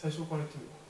最初から言ってみよう。